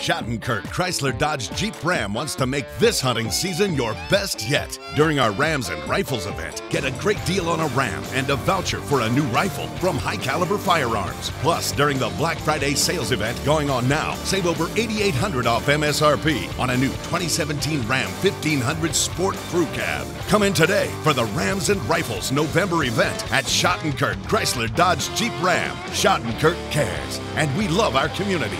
Shottenkirk Chrysler Dodge Jeep Ram wants to make this hunting season your best yet. During our Rams and Rifles event, get a great deal on a Ram and a voucher for a new rifle from High Caliber Firearms. Plus, during the Black Friday sales event going on now, save over 8800 off MSRP on a new 2017 Ram 1500 Sport Crew Cab. Come in today for the Rams and Rifles November event at Shottenkirk Chrysler Dodge Jeep Ram. Shottenkirk cares, and we love our community.